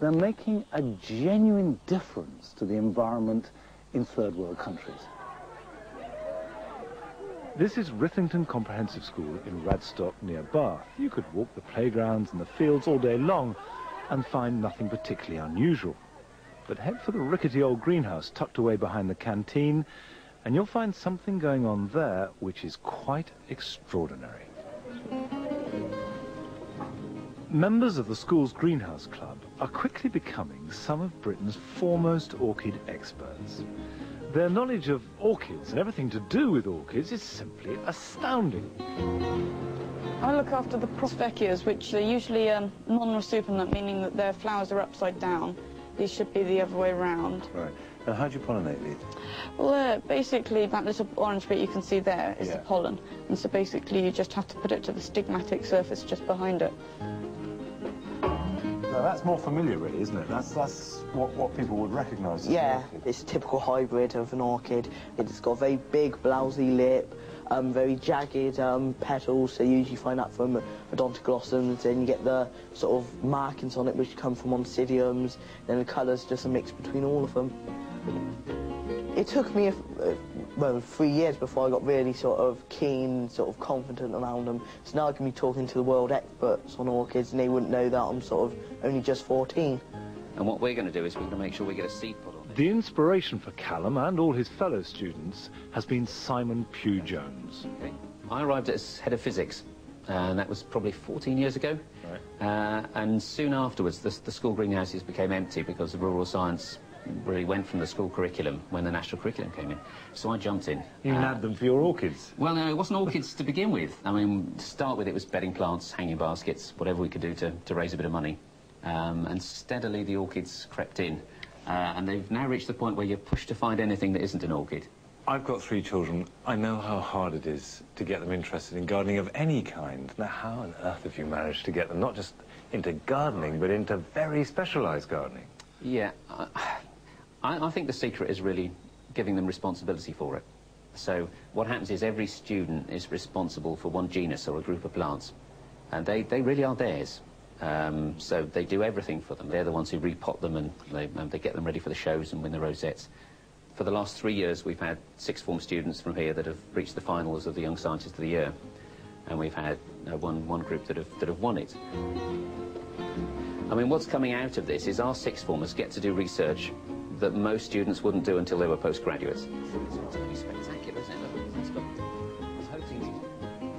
they're making a genuine difference to the environment in third world countries. This is Writhlington Comprehensive School in Radstock near Bath. You could walk the playgrounds and the fields all day long and find nothing particularly unusual. But head for the rickety old greenhouse tucked away behind the canteen and you'll find something going on there which is quite extraordinary. Members of the school's greenhouse club are quickly becoming some of Britain's foremost orchid experts. Their knowledge of orchids and everything to do with orchids is simply astounding. I look after the Prosthecheas, which are usually um, non-recumbent, meaning that their flowers are upside down. These should be the other way around. Right. Now, how do you pollinate these? Well, uh, basically, that little orange bit you can see there is Yeah. the pollen. And so basically, you just have to put it to the stigmatic surface just behind it. Now, that's more familiar, really, isn't it? That's, that's what, what people would recognise Yeah, it's a typical hybrid of an orchid. It's got a very big, blousy lip, um, very jagged um, petals, so you usually find that from odontoglossums, and you get the sort of markings on it which come from oncidiums, and the colour's just a mix between all of them. It took me, a, uh, well, three years before I got really sort of keen, sort of confident around them. So now I can be talking to the world experts on orchids, and they wouldn't know that I'm sort of only just 14. And what we're going to do is we're going to make sure we get a seed pod on it. The inspiration for Callum and all his fellow students has been Simon Pugh Jones. Okay. I arrived as head of physics, and that was probably 14 years ago. Right. Uh, and soon afterwards, the, the school greenhouses became empty because the rural science really went from the school curriculum when the national curriculum came in. So I jumped in. You Uh, nabbed them for your orchids. Well, no, it wasn't orchids to begin with. I mean, to start with, it was bedding plants, hanging baskets, whatever we could do to, to raise a bit of money. Um, and steadily the orchids crept in. Uh, and they've now reached the point where you're pushed to find anything that isn't an orchid. I've got three children. I know how hard it is to get them interested in gardening of any kind. Now, how on earth have you managed to get them not just into gardening, but into very specialised gardening? Yeah, I, I I think the secret is really giving them responsibility for it. So what happens is every student is responsible for one genus or a group of plants, and they, they really are theirs. Um, so they do everything for them. They're the ones who repot them and they, they get them ready for the shows and win the rosettes. For the last three years, we've had six form students from here that have reached the finals of the Young Scientist of the Year, and we've had uh, one, one group that have, that have won it. I mean, what's coming out of this is our sixth formers get to do research that most students wouldn't do until they were postgraduates. It's going to be spectacular, isn't it? It's got- I was hoping...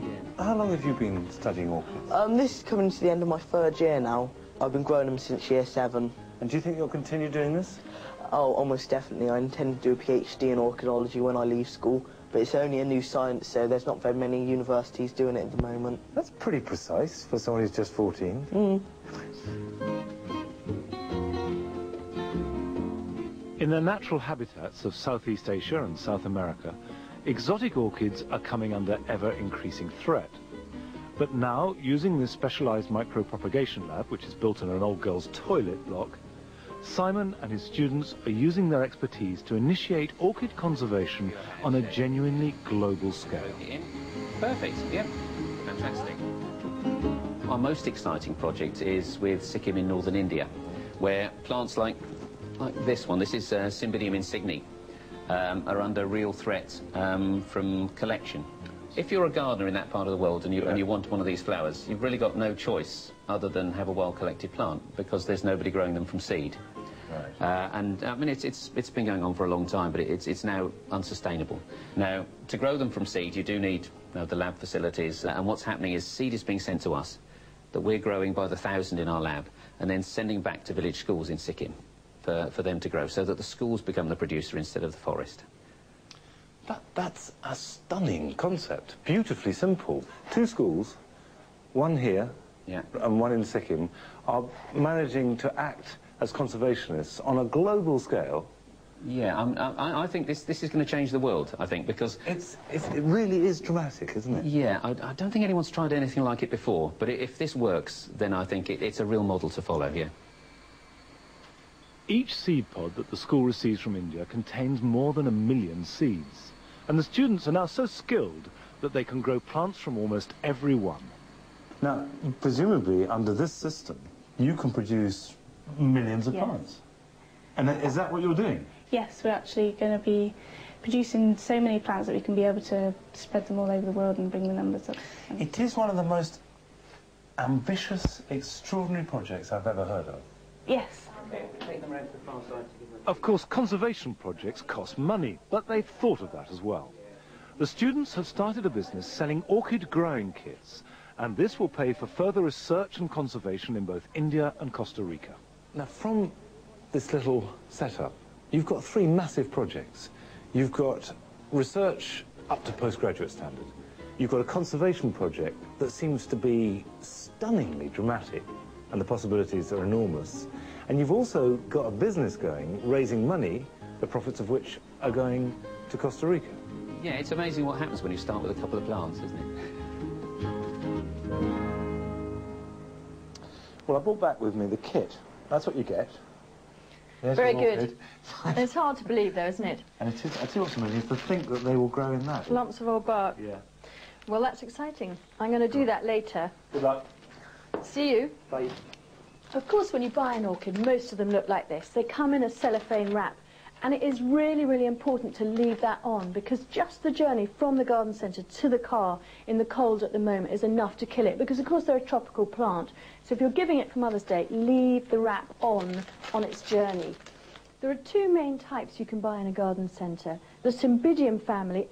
Yeah. How long have you been studying orchids? Um, this is coming to the end of my third year now. I've been growing them since year seven. And do you think you'll continue doing this? Oh, almost definitely. I intend to do a PhD in orchidology when I leave school, but it's only a new science, so there's not very many universities doing it at the moment. That's pretty precise for someone who's just 14. Mm. In their natural habitats of Southeast Asia and South America, exotic orchids are coming under ever-increasing threat. But now, using this specialized micropropagation lab, which is built in an old girl's toilet block, Simon and his students are using their expertise to initiate orchid conservation on a genuinely global scale. Perfect, yep. Fantastic. Our most exciting project is with Sikkim in northern India, where plants like, like this one, this is uh, Cymbidium insigne, um, are under real threat um, from collection. If you're a gardener in that part of the world and you, and you want one of these flowers, you've really got no choice other than have a well-collected plant because there's nobody growing them from seed. Uh, and I mean, it's, it's, it's been going on for a long time, but it's, it's now unsustainable. Now, to grow them from seed, you do need you know, the lab facilities, uh, and what's happening is seed is being sent to us that we're growing by the thousand in our lab, and then sending back to village schools in Sikkim for, for them to grow, so that the schools become the producer instead of the forest. That, that's a stunning concept. Beautifully simple. Two schools, one here Yeah. and one in Sikkim, are managing to act as conservationists on a global scale. Yeah, I'm, I, I think this, this is going to change the world, I think, because It's, it's, it really is dramatic, isn't it? Yeah, I, I don't think anyone's tried anything like it before, but if this works, then I think it, it's a real model to follow, yeah. Each seed pod that the school receives from India contains more than a million seeds. And the students are now so skilled that they can grow plants from almost every one. Now, presumably, under this system, you can produce millions of Yes. plants. And is that what you're doing? Yes, we're actually going to be producing so many plants that we can be able to spread them all over the world and bring the numbers up. It is one of the most ambitious, extraordinary projects I've ever heard of. Yes. Of course, conservation projects cost money, but they've thought of that as well. The students have started a business selling orchid growing kits, and this will pay for further research and conservation in both India and Costa Rica. Now, from this little setup, you've got three massive projects. You've got research up to postgraduate standard. You've got a conservation project that seems to be stunningly dramatic, and the possibilities are enormous. And you've also got a business going, raising money, the profits of which are going to Costa Rica. Yeah, it's amazing what happens when you start with a couple of plants, isn't it? Well, I brought back with me the kit. That's what you get. There's Very good. It's hard to believe, though, isn't it? And it is, I tell you what's amazing, is to think that they will grow in that. Lumps of old bark. Yeah. Well, that's exciting. I'm going to do that later. Good luck. See you. Bye. Of course, when you buy an orchid, most of them look like this. They come in a cellophane wrap. And it is really, really important to leave that on because just the journey from the garden centre to the car in the cold at the moment is enough to kill it because, of course, they're a tropical plant. So if you're giving it for Mother's Day, leave the wrap on on its journey. There are two main types you can buy in a garden centre. The Cymbidium family